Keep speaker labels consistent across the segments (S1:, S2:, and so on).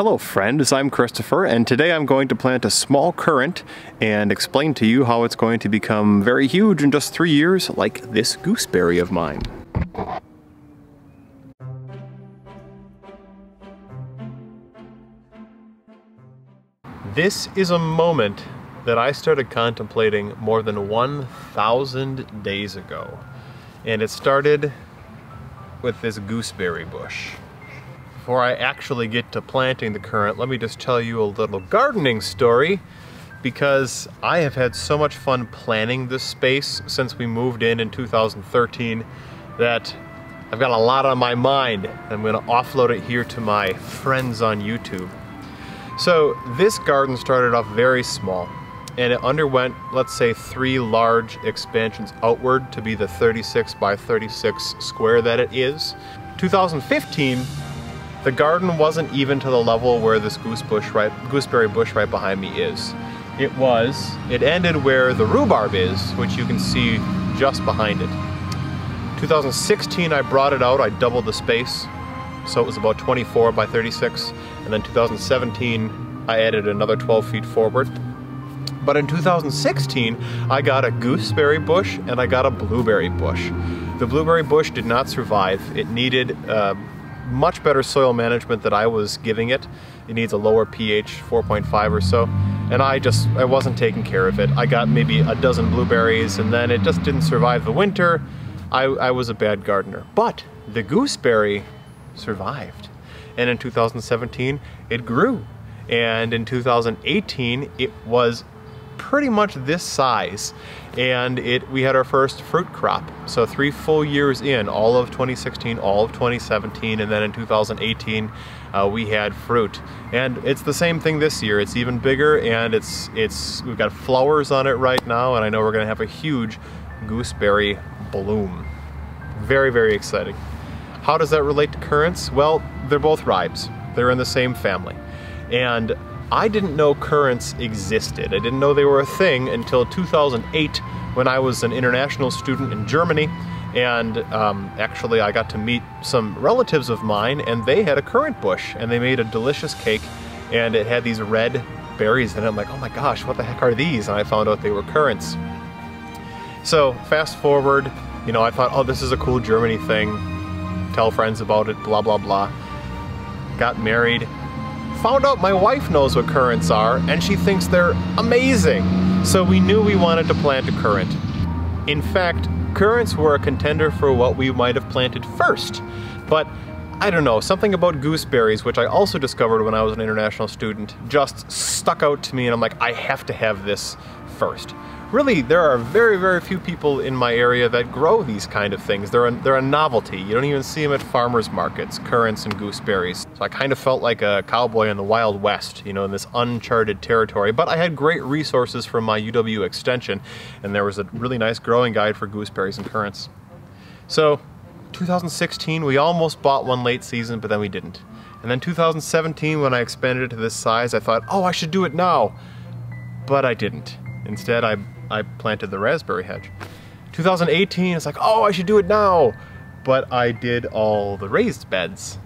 S1: Hello friends, I'm Kristopher and today I'm going to plant a small currant and explain to you how it's going to become very huge in just three years like this gooseberry of mine. This is a moment that I started contemplating more than 1,000 days ago. And it started with this gooseberry bush. Before I actually get to planting the currant, let me just tell you a little gardening story because I have had so much fun planning this space since we moved in in 2013 that I've got a lot on my mind. I'm gonna offload it here to my friends on YouTube. So this garden started off very small and it underwent, let's say, three large expansions outward to be the 36 by 36 square that it is. 2015, the garden wasn't even to the level where this goose bush right, gooseberry bush right behind me is. It was, it ended where the rhubarb is, which you can see just behind it. 2016, I brought it out, I doubled the space, so it was about 24 by 36. And then 2017, I added another 12 feet forward. But in 2016, I got a gooseberry bush and I got a blueberry bush. The blueberry bush did not survive. It needed uh, much better soil management that I was giving it. It needs a lower pH, 4.5 or so. And I just, I wasn't taking care of it. I got maybe a dozen blueberries and then it just didn't survive the winter. I, I was a bad gardener. But the gooseberry survived. And in 2017, it grew. And in 2018, it was pretty much this size and it we had our first fruit crop. So three full years in all of 2016 all of 2017 and then in 2018 uh, we had fruit. And it's the same thing this year. It's even bigger and it's it's we've got flowers on it right now and I know we're gonna have a huge gooseberry bloom. Very very exciting. How does that relate to currants? Well they're both ribes. They're in the same family. And I didn't know currants existed. I didn't know they were a thing until 2008 when I was an international student in Germany and um, actually I got to meet some relatives of mine and they had a currant bush and they made a delicious cake and it had these red berries in it. I'm like, oh my gosh, what the heck are these? And I found out they were currants. So fast forward, you know, I thought, oh, this is a cool Germany thing. Tell friends about it, blah, blah, blah. Got married, found out my wife knows what currants are and she thinks they're amazing. So we knew we wanted to plant a currant. In fact, currants were a contender for what we might have planted first. But I don't know, something about gooseberries, which I also discovered when I was an international student, just stuck out to me and I'm like, I have to have this first really there are very, very few people in my area that grow these kind of things. They're a, they're a novelty. You don't even see them at farmers markets, currants and gooseberries. So I kind of felt like a cowboy in the Wild West, you know, in this uncharted territory. But I had great resources from my UW extension, and there was a really nice growing guide for gooseberries and currants. So 2016, we almost bought one late season, but then we didn't. And then 2017, when I expanded it to this size, I thought, oh, I should do it now. But I didn't. Instead, I I planted the raspberry hedge. 2018, it's like, oh, I should do it now. But I did all the raised beds.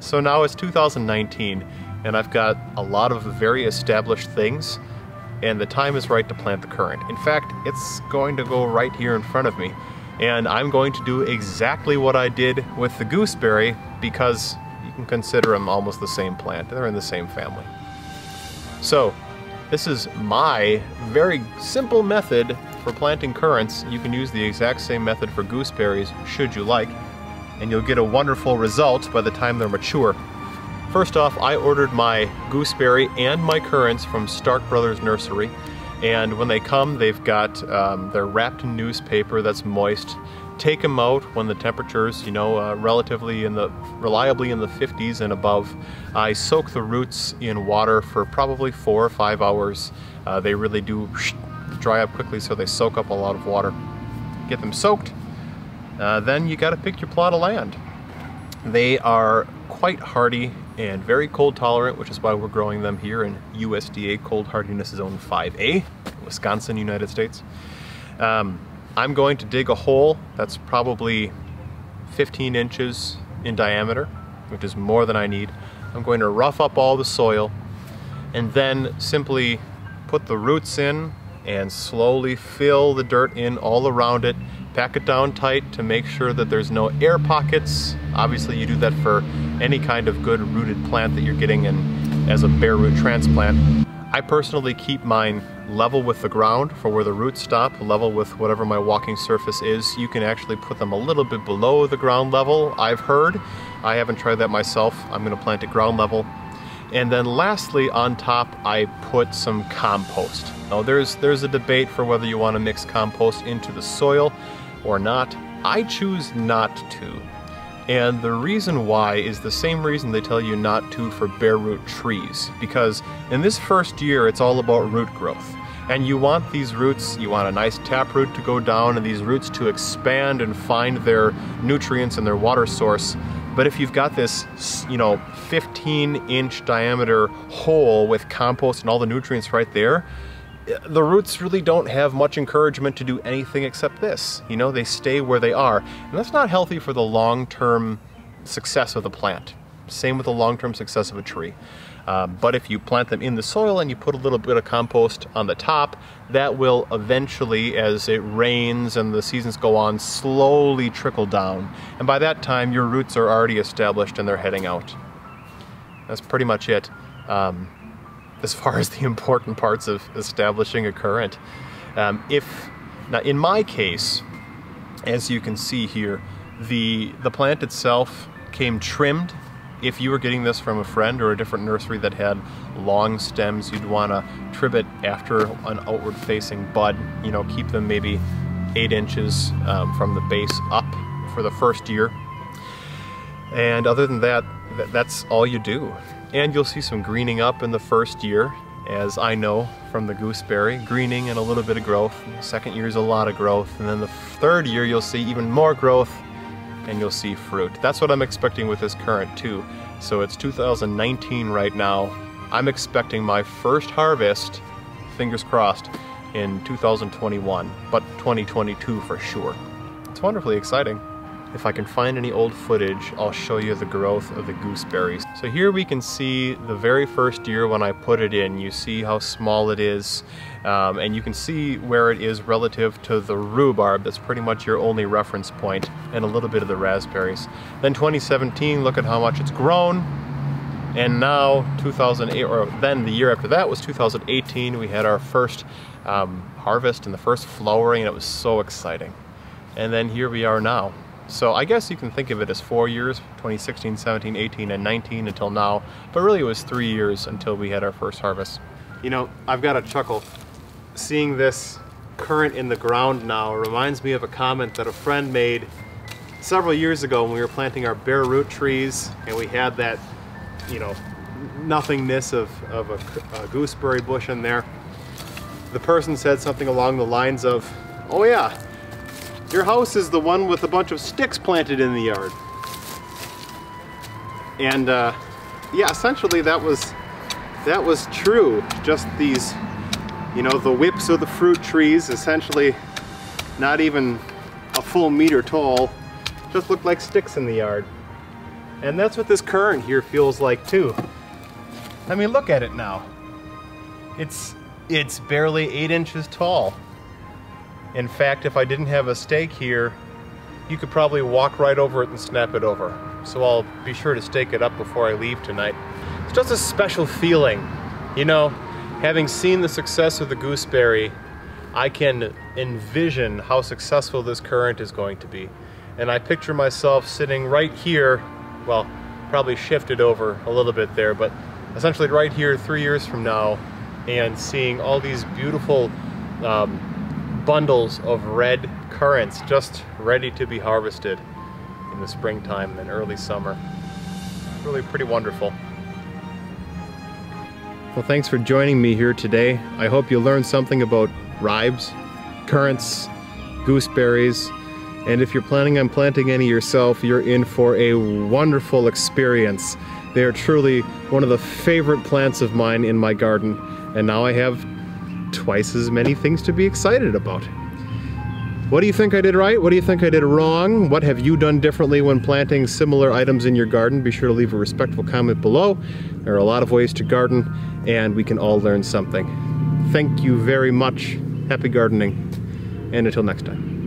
S1: So now it's 2019, and I've got a lot of very established things, and the time is right to plant the currant. In fact, it's going to go right here in front of me. And I'm going to do exactly what I did with the gooseberry because you can consider them almost the same plant. They're in the same family. So this is my very simple method for planting currants. You can use the exact same method for gooseberries, should you like, and you'll get a wonderful result by the time they're mature. First off, I ordered my gooseberry and my currants from Stark Brothers Nursery. And when they come, they've got, um, they're wrapped in newspaper that's moist take them out when the temperatures, you know, uh, relatively in the, reliably in the 50s and above. I soak the roots in water for probably four or five hours. Uh, they really do dry up quickly so they soak up a lot of water. Get them soaked, uh, then you got to pick your plot of land. They are quite hardy and very cold tolerant, which is why we're growing them here in USDA Cold Hardiness Zone 5A, Wisconsin, United States. Um, I'm going to dig a hole that's probably 15 inches in diameter, which is more than I need. I'm going to rough up all the soil and then simply put the roots in and slowly fill the dirt in all around it. Pack it down tight to make sure that there's no air pockets. Obviously you do that for any kind of good rooted plant that you're getting in as a bare root transplant. I personally keep mine level with the ground for where the roots stop, level with whatever my walking surface is. You can actually put them a little bit below the ground level, I've heard. I haven't tried that myself. I'm gonna plant at ground level. And then lastly, on top, I put some compost. Now there's, there's a debate for whether you wanna mix compost into the soil or not. I choose not to. And the reason why is the same reason they tell you not to for bare root trees. Because in this first year, it's all about root growth. And you want these roots, you want a nice taproot to go down and these roots to expand and find their nutrients and their water source. But if you've got this, you know, 15 inch diameter hole with compost and all the nutrients right there, the roots really don't have much encouragement to do anything except this. You know, they stay where they are. And that's not healthy for the long-term success of the plant. Same with the long-term success of a tree. Uh, but if you plant them in the soil and you put a little bit of compost on the top, that will eventually, as it rains and the seasons go on, slowly trickle down. And by that time, your roots are already established and they're heading out. That's pretty much it. Um, as far as the important parts of establishing a currant. Um, if now in my case, as you can see here, the the plant itself came trimmed. If you were getting this from a friend or a different nursery that had long stems, you'd want to trim it after an outward facing bud. You know, keep them maybe eight inches um, from the base up for the first year. And other than that, that's all you do. And you'll see some greening up in the first year, as I know from the gooseberry, greening and a little bit of growth. Second year is a lot of growth, and then the third year you'll see even more growth and you'll see fruit. That's what I'm expecting with this currant too. So it's 2019 right now. I'm expecting my first harvest, fingers crossed, in 2021, but 2022 for sure. It's wonderfully exciting. If I can find any old footage, I'll show you the growth of the gooseberries. So here we can see the very first year when I put it in. You see how small it is, um, and you can see where it is relative to the rhubarb. That's pretty much your only reference point, and a little bit of the raspberries. Then 2017, look at how much it's grown. And now 2008, or then the year after that was 2018, we had our first um, harvest and the first flowering, and it was so exciting. And then here we are now. So I guess you can think of it as four years, 2016, 17, 18, and 19 until now, but really it was three years until we had our first harvest. You know, I've got a chuckle. Seeing this currant in the ground now reminds me of a comment that a friend made several years ago when we were planting our bare root trees and we had that, you know, nothingness of, of a, a gooseberry bush in there. The person said something along the lines of, oh yeah, your house is the one with a bunch of sticks planted in the yard. And uh, yeah, essentially that was that was true. Just these, you know, the whips of the fruit trees, essentially not even a full meter tall, just looked like sticks in the yard. And that's what this currant here feels like too. I mean, look at it now. It's it's barely eight inches tall. In fact, if I didn't have a stake here, you could probably walk right over it and snap it over. So I'll be sure to stake it up before I leave tonight. It's just a special feeling. You know, having seen the success of the gooseberry, I can envision how successful this currant is going to be. And I picture myself sitting right here, well, probably shifted over a little bit there, but essentially right here three years from now and seeing all these beautiful um, bundles of red currants just ready to be harvested in the springtime and early summer. Really pretty wonderful. Well, thanks for joining me here today. I hope you learned something about ribes, currants, gooseberries, and if you're planning on planting any yourself, you're in for a wonderful experience. They are truly one of the favorite plants of mine in my garden, and now I have twice as many things to be excited about. What do you think I did right? What do you think I did wrong? What have you done differently when planting similar items in your garden? Be sure to leave a respectful comment below. There are a lot of ways to garden and we can all learn something. Thank you very much. Happy gardening and until next time.